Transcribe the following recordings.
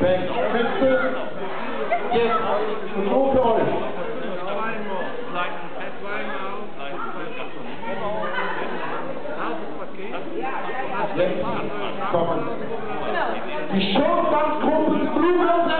Weg. Feste. Jetzt. Und so für euch. Jetzt kommen. Die Showtanzgruppe Bluegrass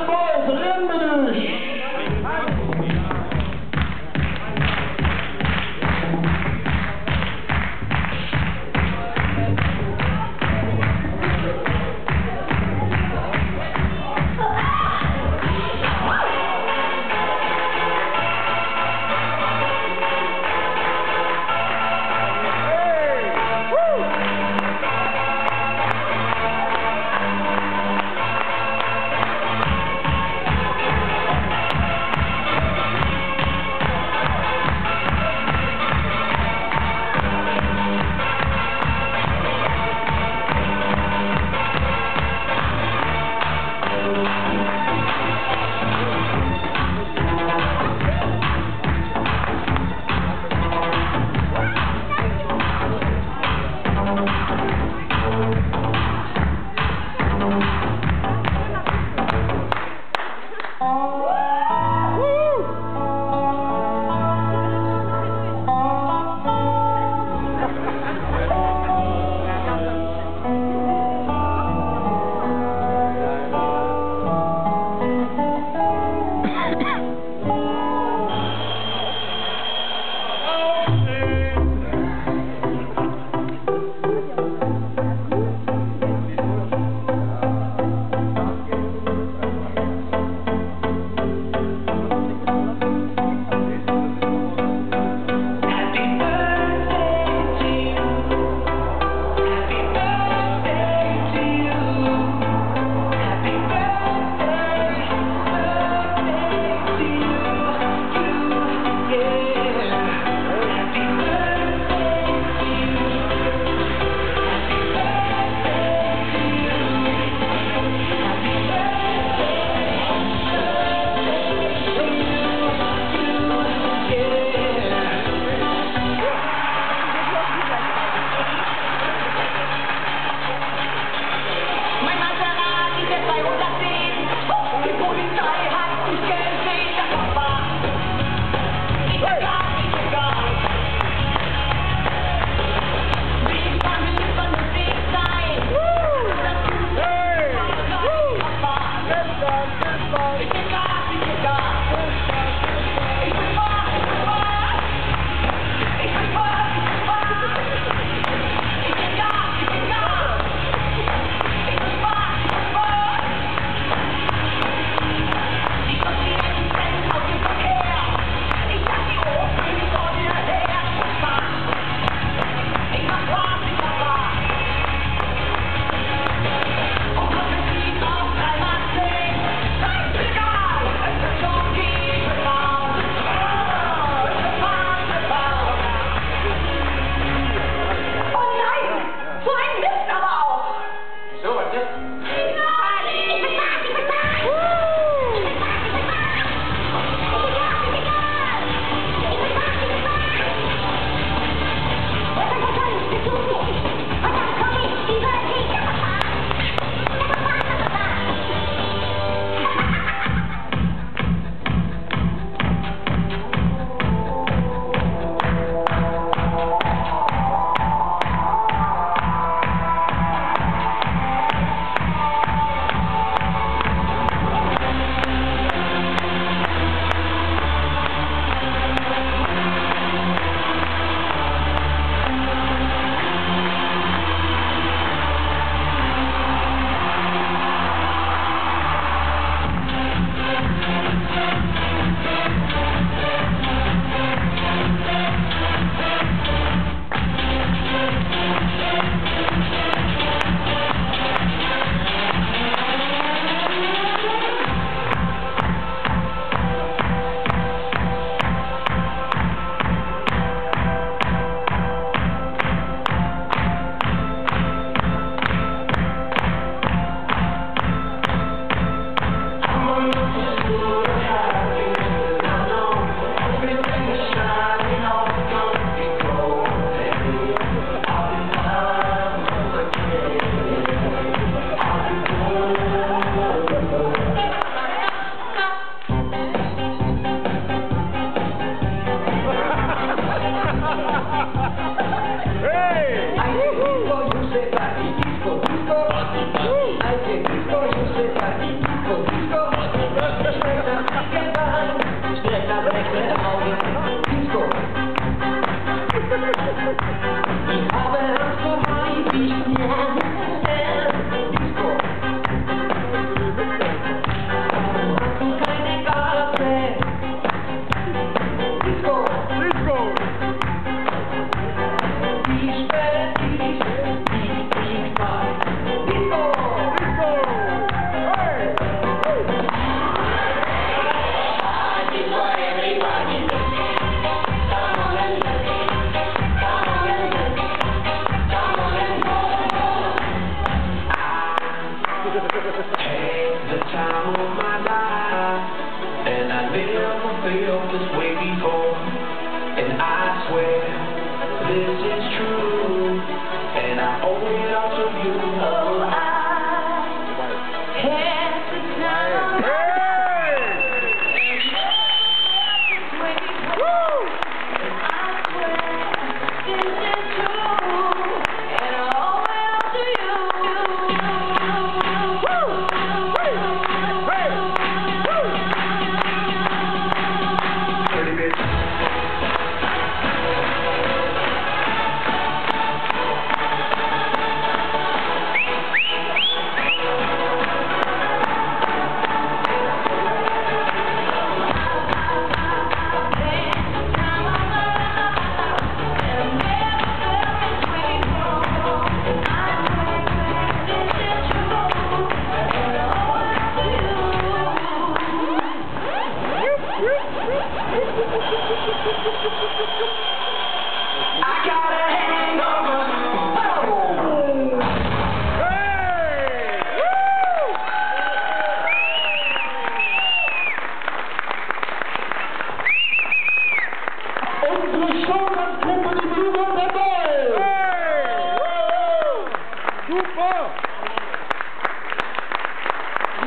Super!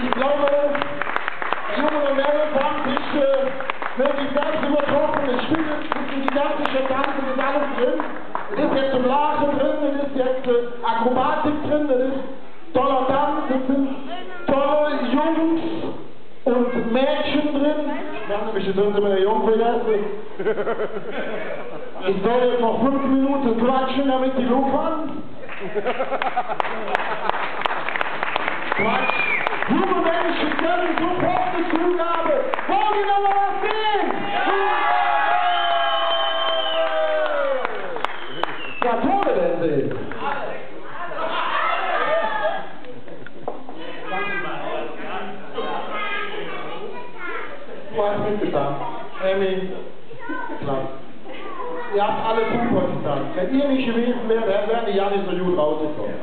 Ich glaube, und Mädels haben sich äh, wirklich selbst übertroffen. Es spielt es ist gigantische Tanzen, ist drin. Es ist jetzt im Lachen drin, es ist jetzt äh, Akrobatik drin, es ist toller Tanz, es sind tolle Jungs und Mädchen drin. Wir haben nämlich jetzt immer der Jung vergessen. Ich soll jetzt noch fünf Minuten quatschen, damit die Luft haben. Watch Gott sei Dank. Wenn ihr nicht gewesen wärt, dann wäre die ja nicht so gut rausgekommen.